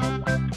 Remember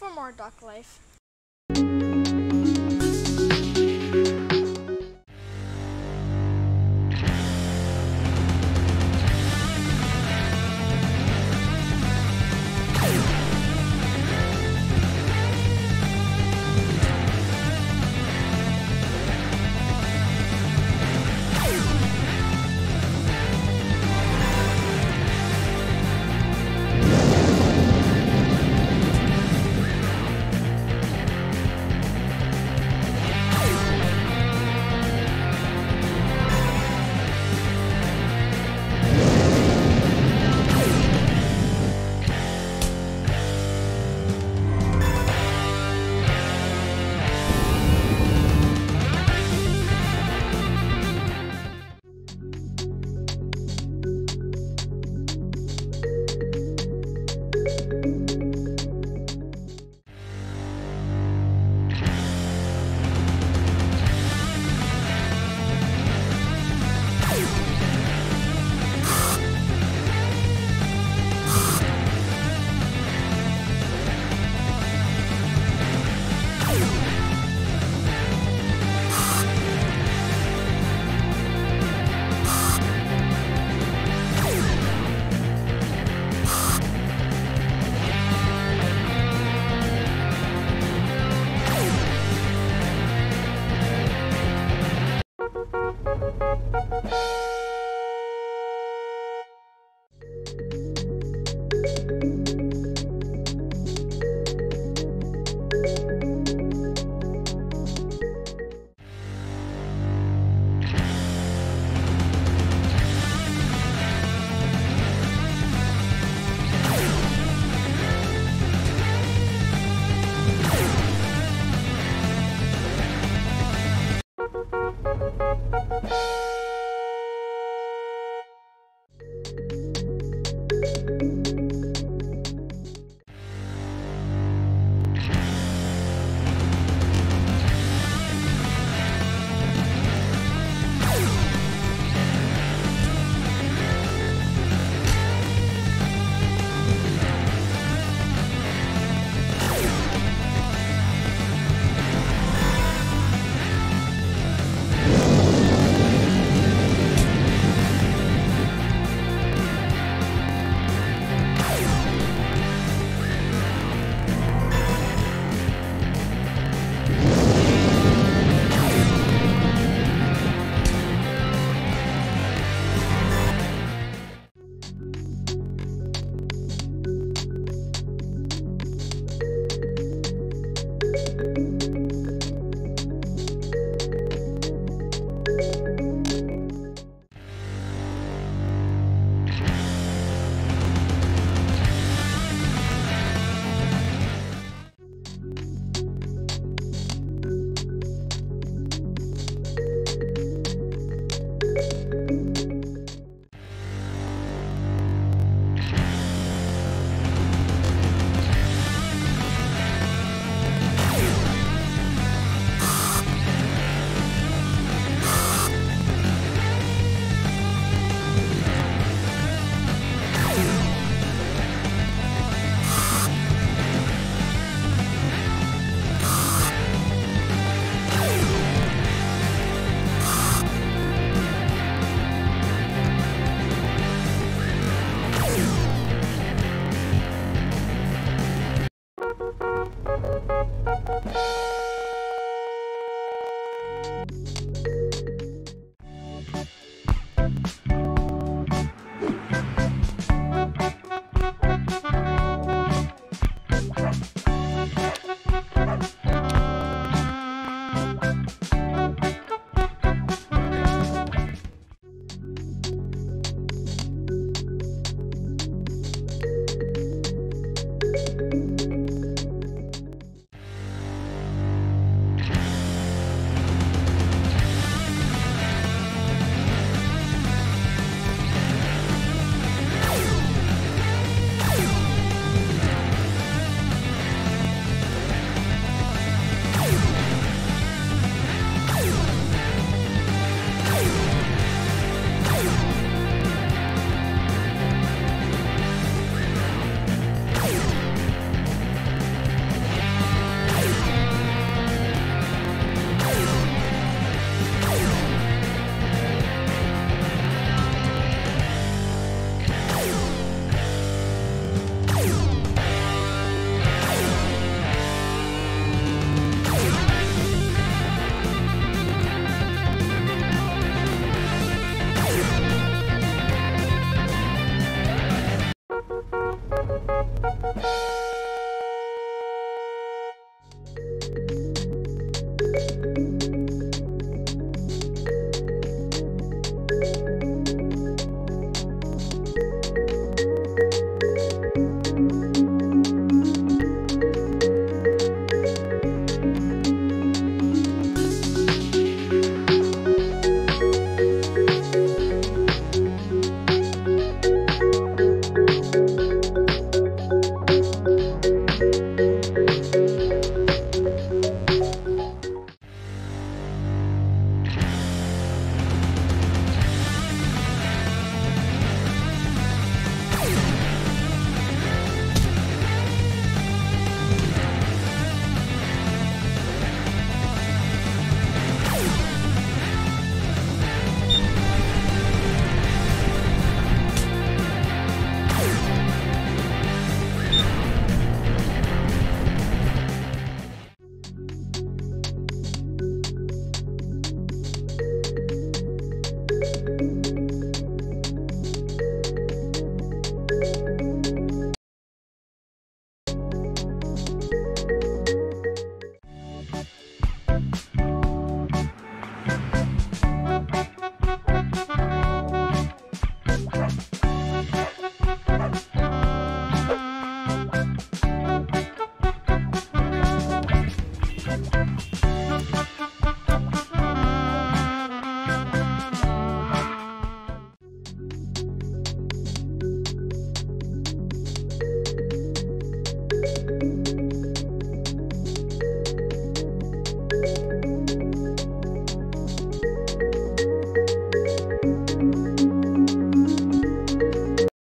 for more Duck Life.